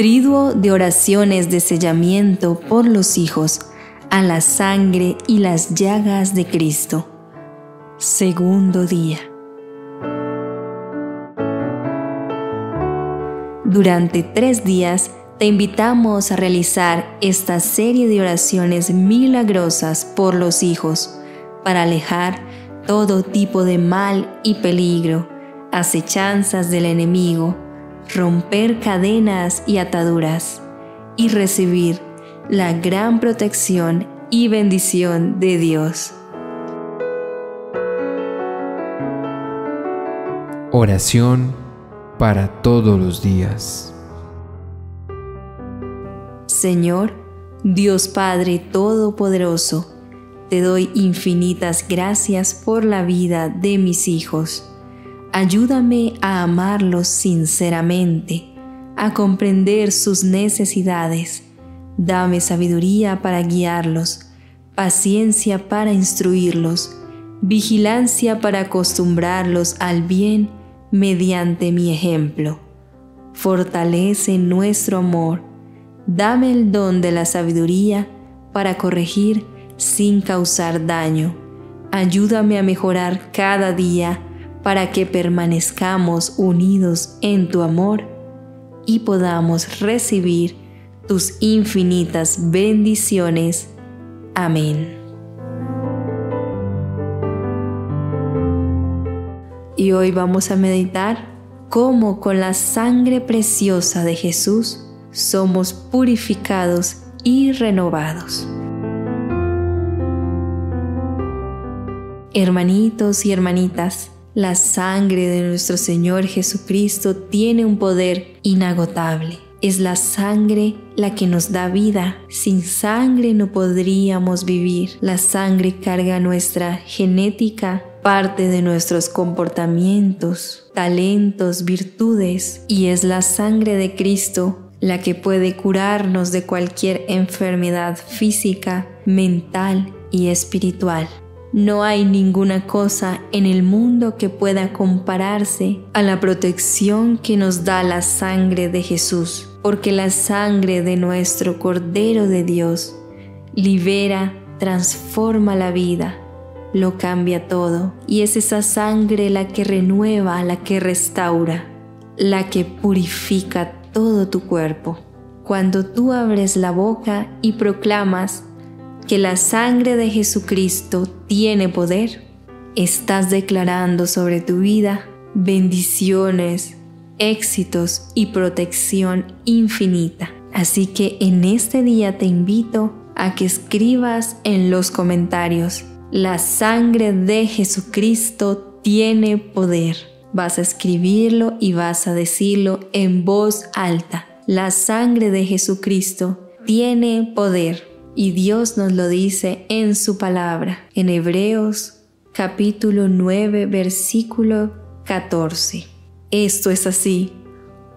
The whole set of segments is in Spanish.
Triduo de oraciones de sellamiento por los hijos a la sangre y las llagas de Cristo. Segundo día. Durante tres días te invitamos a realizar esta serie de oraciones milagrosas por los hijos para alejar todo tipo de mal y peligro, acechanzas del enemigo, romper cadenas y ataduras y recibir la gran protección y bendición de Dios. Oración para todos los días. Señor, Dios Padre Todopoderoso, te doy infinitas gracias por la vida de mis hijos. Ayúdame a amarlos sinceramente, a comprender sus necesidades. Dame sabiduría para guiarlos, paciencia para instruirlos, vigilancia para acostumbrarlos al bien mediante mi ejemplo. Fortalece nuestro amor. Dame el don de la sabiduría para corregir sin causar daño. Ayúdame a mejorar cada día para que permanezcamos unidos en tu amor y podamos recibir tus infinitas bendiciones. Amén. Y hoy vamos a meditar cómo con la sangre preciosa de Jesús somos purificados y renovados. Hermanitos y hermanitas, la sangre de nuestro Señor Jesucristo tiene un poder inagotable. Es la sangre la que nos da vida. Sin sangre no podríamos vivir. La sangre carga nuestra genética, parte de nuestros comportamientos, talentos, virtudes, y es la sangre de Cristo la que puede curarnos de cualquier enfermedad física, mental y espiritual. No hay ninguna cosa en el mundo que pueda compararse a la protección que nos da la sangre de Jesús, porque la sangre de nuestro Cordero de Dios libera, transforma la vida, lo cambia todo, y es esa sangre la que renueva, la que restaura, la que purifica todo tu cuerpo. Cuando tú abres la boca y proclamas, que la sangre de Jesucristo tiene poder, estás declarando sobre tu vida bendiciones, éxitos y protección infinita. Así que en este día te invito a que escribas en los comentarios, la sangre de Jesucristo tiene poder. Vas a escribirlo y vas a decirlo en voz alta. La sangre de Jesucristo tiene poder. Y Dios nos lo dice en su palabra, en Hebreos capítulo 9, versículo 14. Esto es así.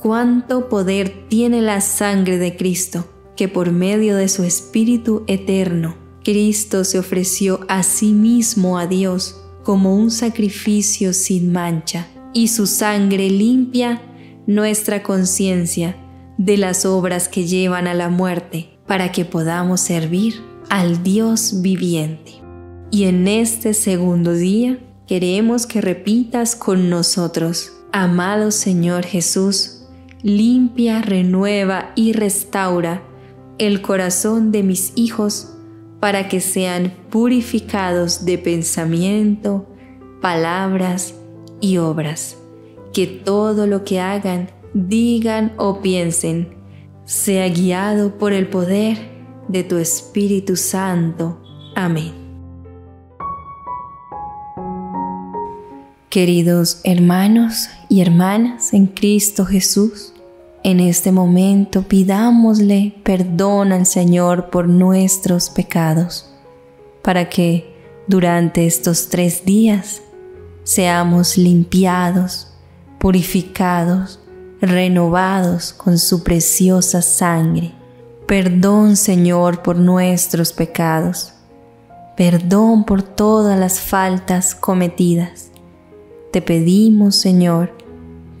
Cuánto poder tiene la sangre de Cristo, que por medio de su Espíritu eterno, Cristo se ofreció a sí mismo a Dios como un sacrificio sin mancha, y su sangre limpia nuestra conciencia de las obras que llevan a la muerte para que podamos servir al Dios viviente. Y en este segundo día queremos que repitas con nosotros, amado Señor Jesús, limpia, renueva y restaura el corazón de mis hijos para que sean purificados de pensamiento, palabras y obras. Que todo lo que hagan, digan o piensen sea guiado por el poder de tu Espíritu Santo. Amén. Queridos hermanos y hermanas en Cristo Jesús, en este momento pidámosle perdón al Señor por nuestros pecados, para que durante estos tres días seamos limpiados, purificados, renovados con su preciosa sangre. Perdón, Señor, por nuestros pecados. Perdón por todas las faltas cometidas. Te pedimos, Señor,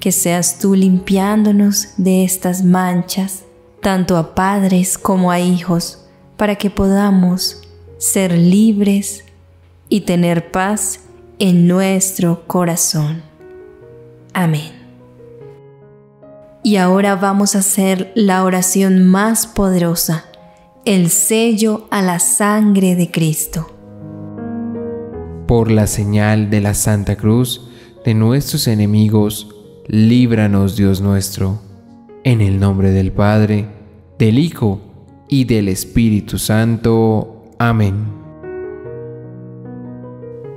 que seas tú limpiándonos de estas manchas, tanto a padres como a hijos, para que podamos ser libres y tener paz en nuestro corazón. Amén. Y ahora vamos a hacer la oración más poderosa, el sello a la sangre de Cristo. Por la señal de la Santa Cruz de nuestros enemigos, líbranos Dios nuestro, en el nombre del Padre, del Hijo y del Espíritu Santo. Amén.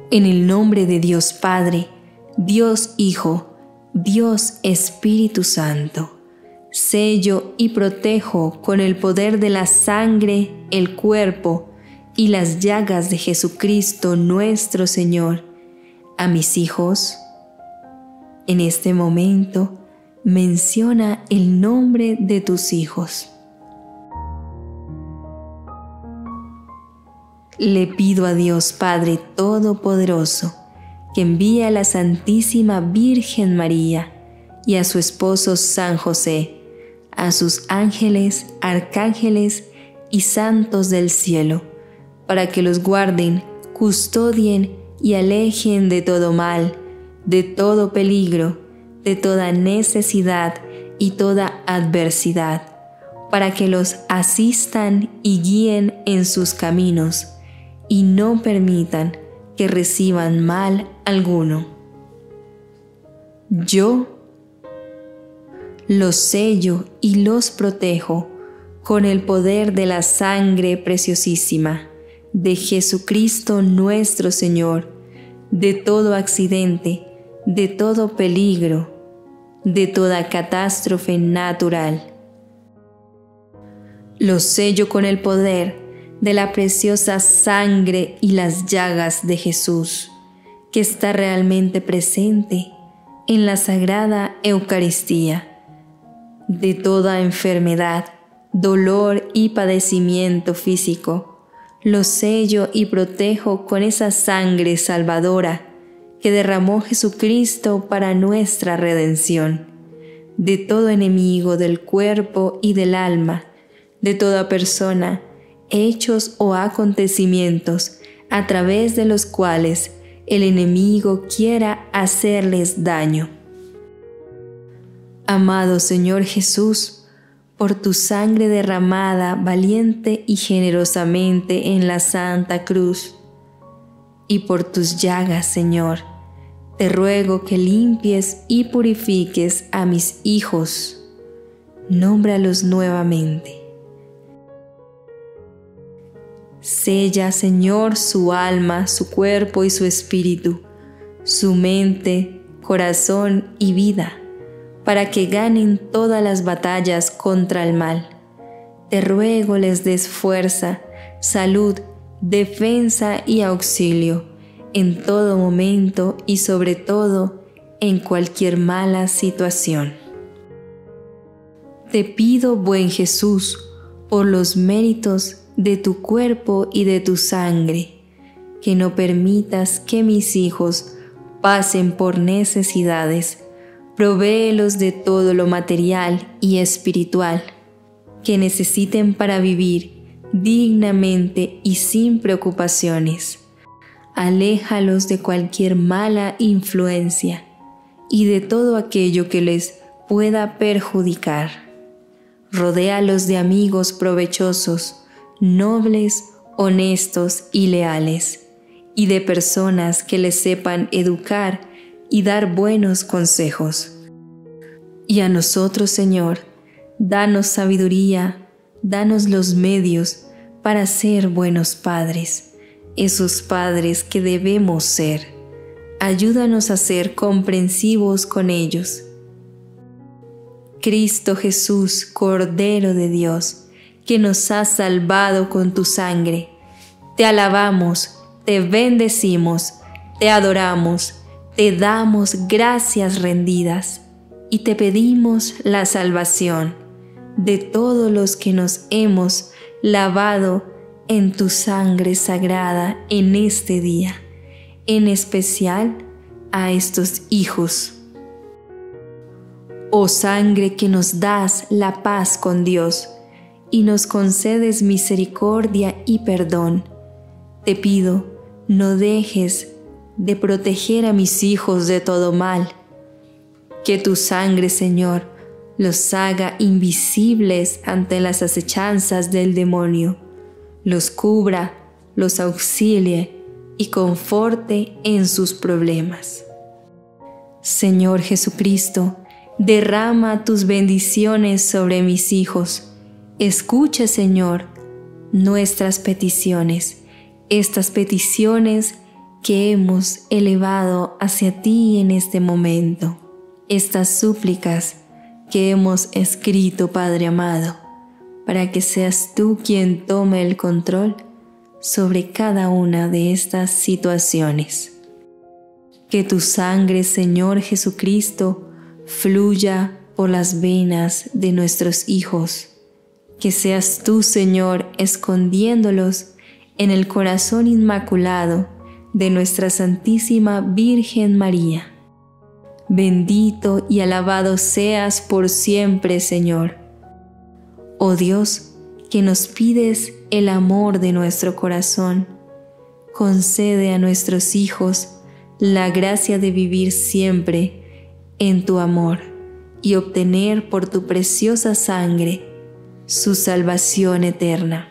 En el nombre de Dios Padre, Dios Hijo, Dios Espíritu Santo, sello y protejo con el poder de la sangre, el cuerpo y las llagas de Jesucristo nuestro Señor a mis hijos. En este momento menciona el nombre de tus hijos. Le pido a Dios Padre Todopoderoso, que envía a la Santísima Virgen María y a su esposo San José, a sus ángeles, arcángeles y santos del cielo, para que los guarden, custodien y alejen de todo mal, de todo peligro, de toda necesidad y toda adversidad, para que los asistan y guíen en sus caminos, y no permitan que reciban mal alguno. Yo los sello y los protejo con el poder de la sangre preciosísima de Jesucristo nuestro Señor, de todo accidente, de todo peligro, de toda catástrofe natural. Los sello con el poder de la preciosa sangre y las llagas de Jesús, que está realmente presente en la Sagrada Eucaristía, de toda enfermedad, dolor y padecimiento físico. Lo sello y protejo con esa sangre salvadora que derramó Jesucristo para nuestra redención, de todo enemigo del cuerpo y del alma, de toda persona hechos o acontecimientos a través de los cuales el enemigo quiera hacerles daño. Amado Señor Jesús, por tu sangre derramada valiente y generosamente en la Santa Cruz, y por tus llagas, Señor, te ruego que limpies y purifiques a mis hijos. Nómbralos nuevamente Sella, Señor, su alma, su cuerpo y su espíritu, su mente, corazón y vida, para que ganen todas las batallas contra el mal. Te ruego les des fuerza, salud, defensa y auxilio en todo momento y sobre todo en cualquier mala situación. Te pido, buen Jesús, por los méritos de tu cuerpo y de tu sangre, que no permitas que mis hijos pasen por necesidades, provéelos de todo lo material y espiritual que necesiten para vivir dignamente y sin preocupaciones. Aléjalos de cualquier mala influencia y de todo aquello que les pueda perjudicar. Rodéalos de amigos provechosos, nobles, honestos y leales, y de personas que les sepan educar y dar buenos consejos. Y a nosotros, Señor, danos sabiduría, danos los medios para ser buenos padres, esos padres que debemos ser. Ayúdanos a ser comprensivos con ellos. Cristo Jesús, Cordero de Dios, que nos has salvado con tu sangre. Te alabamos, te bendecimos, te adoramos, te damos gracias rendidas y te pedimos la salvación de todos los que nos hemos lavado en tu sangre sagrada en este día, en especial a estos hijos. Oh sangre que nos das la paz con Dios, y nos concedes misericordia y perdón. Te pido, no dejes de proteger a mis hijos de todo mal. Que tu sangre, Señor, los haga invisibles ante las acechanzas del demonio, los cubra, los auxilie y conforte en sus problemas. Señor Jesucristo, derrama tus bendiciones sobre mis hijos. Escucha, Señor, nuestras peticiones, estas peticiones que hemos elevado hacia ti en este momento, estas súplicas que hemos escrito, Padre amado, para que seas tú quien tome el control sobre cada una de estas situaciones. Que tu sangre, Señor Jesucristo, fluya por las venas de nuestros hijos. Que seas tú, Señor, escondiéndolos en el corazón inmaculado de nuestra Santísima Virgen María. Bendito y alabado seas por siempre, Señor. Oh Dios, que nos pides el amor de nuestro corazón, concede a nuestros hijos la gracia de vivir siempre en tu amor y obtener por tu preciosa sangre su salvación eterna.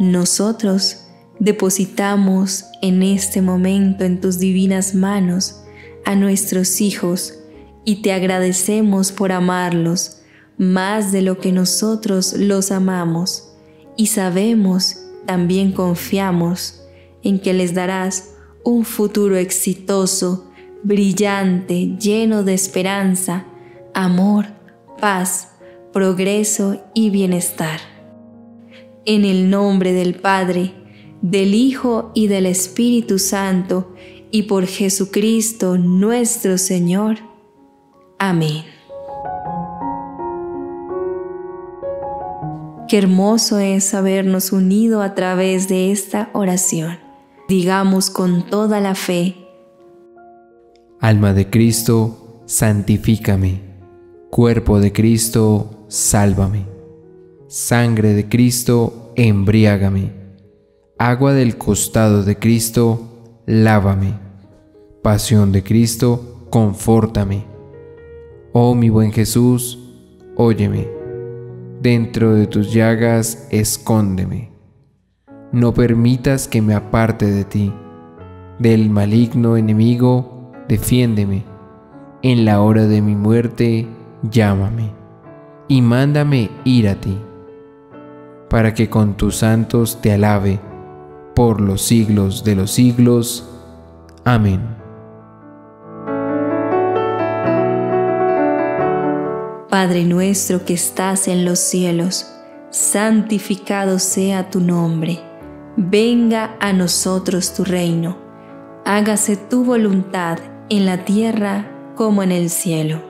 Nosotros depositamos en este momento en tus divinas manos a nuestros hijos y te agradecemos por amarlos más de lo que nosotros los amamos y sabemos, también confiamos en que les darás un futuro exitoso, brillante, lleno de esperanza, amor, paz, progreso y bienestar. En el nombre del Padre, del Hijo y del Espíritu Santo, y por Jesucristo nuestro Señor. Amén. Qué hermoso es habernos unido a través de esta oración. Digamos con toda la fe. Alma de Cristo, santifícame. Cuerpo de Cristo, sálvame. Sangre de Cristo, embriágame. Agua del costado de Cristo, lávame. Pasión de Cristo, confórtame. Oh mi buen Jesús, óyeme dentro de tus llagas escóndeme. No permitas que me aparte de ti. Del maligno enemigo, defiéndeme. En la hora de mi muerte, llámame y mándame ir a ti, para que con tus santos te alabe por los siglos de los siglos. Amén. Padre nuestro que estás en los cielos, santificado sea tu nombre. Venga a nosotros tu reino. Hágase tu voluntad en la tierra como en el cielo.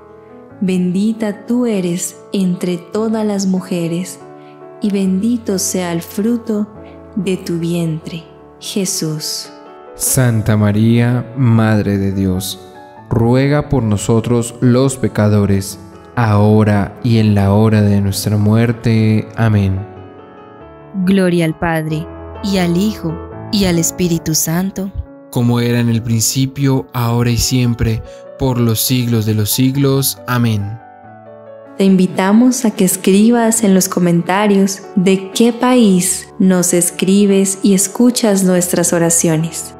bendita tú eres entre todas las mujeres, y bendito sea el fruto de tu vientre, Jesús. Santa María, Madre de Dios, ruega por nosotros los pecadores, ahora y en la hora de nuestra muerte. Amén. Gloria al Padre y al Hijo, y al Espíritu Santo, como era en el principio, ahora y siempre, por los siglos de los siglos. Amén. Te invitamos a que escribas en los comentarios de qué país nos escribes y escuchas nuestras oraciones.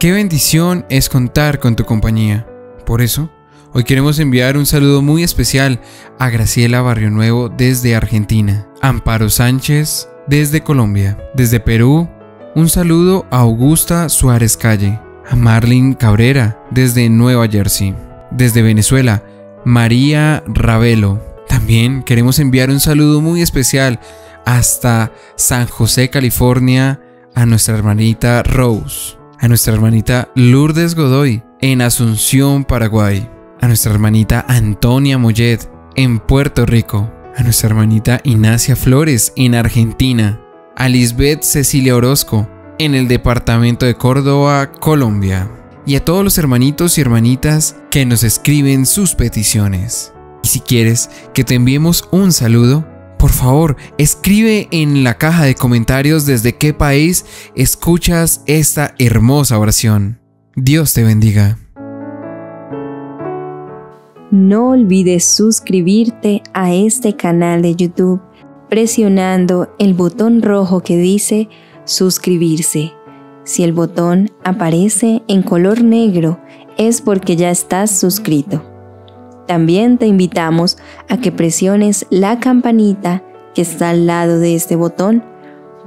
Qué bendición es contar con tu compañía. Por eso, hoy queremos enviar un saludo muy especial a Graciela Barrio Nuevo desde Argentina, Amparo Sánchez desde Colombia. Desde Perú, un saludo a Augusta Suárez Calle, a Marlene Cabrera desde Nueva Jersey. Desde Venezuela, María Ravelo. También queremos enviar un saludo muy especial hasta San José, California, a nuestra hermanita Rose, a nuestra hermanita Lourdes Godoy en Asunción, Paraguay, a nuestra hermanita Antonia Mollet en Puerto Rico, a nuestra hermanita Ignacia Flores en Argentina, a Lisbeth Cecilia Orozco en el departamento de Córdoba, Colombia, y a todos los hermanitos y hermanitas que nos escriben sus peticiones. Y si quieres que te enviemos un saludo, por favor, escribe en la caja de comentarios desde qué país escuchas esta hermosa oración. Dios te bendiga. No olvides suscribirte a este canal de YouTube presionando el botón rojo que dice suscribirse. Si el botón aparece en color negro es porque ya estás suscrito. También te invitamos a que presiones la campanita que está al lado de este botón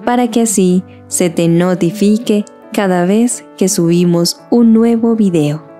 para que así se te notifique cada vez que subimos un nuevo video.